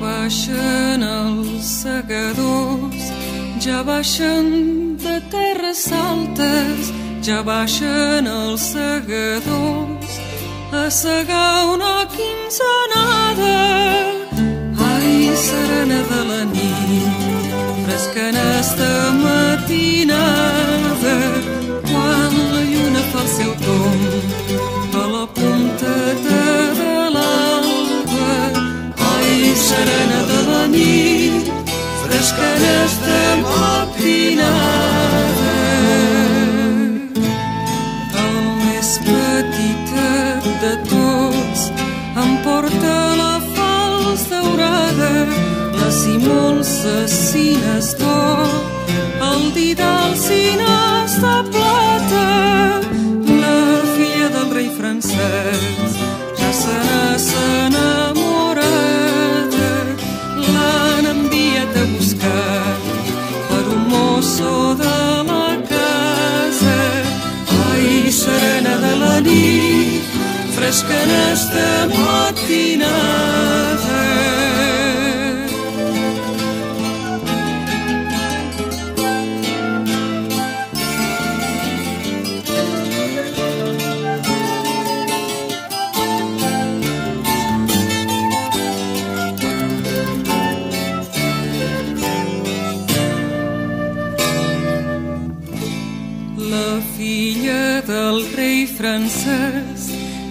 baixen els segadors, ja baixen de terres altes, ja baixen els segadors a segar una quinzenada. Nit, fresca en esta matinada. El més petitet de tots em porta la fals daurada, les i molts cecines d'or, el didal en esta matinada. La filla del rei francès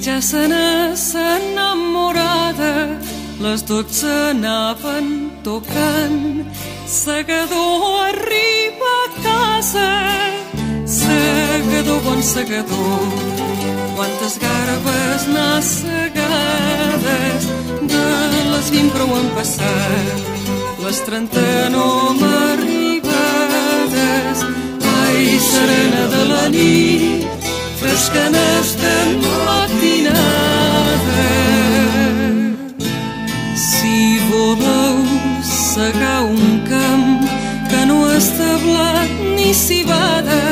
ja se n'ha enamorada. Les dotze anaven tocant, segador arriba a casa. Segador, bon segador, quantes garbes n'ha segades, de les vint prou han passat, les trenta no m'arribades. Ai, serena de la nit, fresca en Voleu segar un camp que no ha establat ni cibada,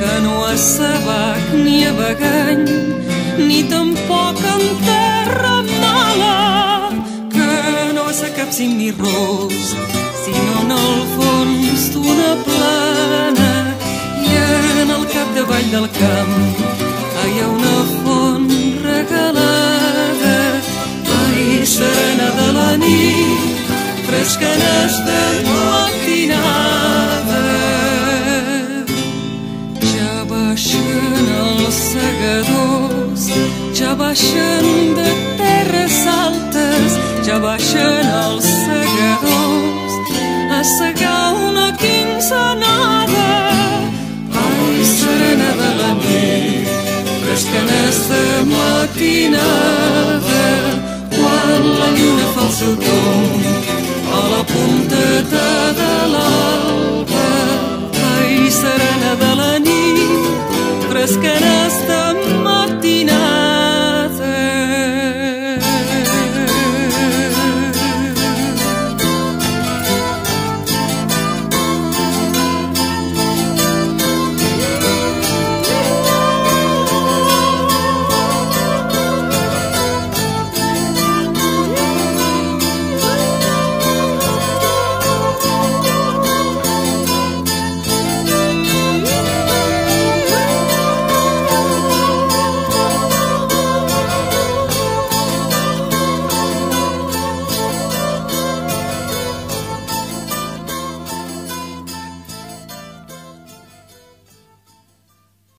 que no ha sabac ni abagany, ni tampoc en terra mala, que no és a capcim ni ros, sinó en el fons d'una plana i en el capdavall del camp hi ha una de la nit fresca en esta matinada. Ja baixen els segadors ja baixen de terres altes ja baixen els segadors a segar una quinzenada ai, serena de la nit fresca en esta matinada quan la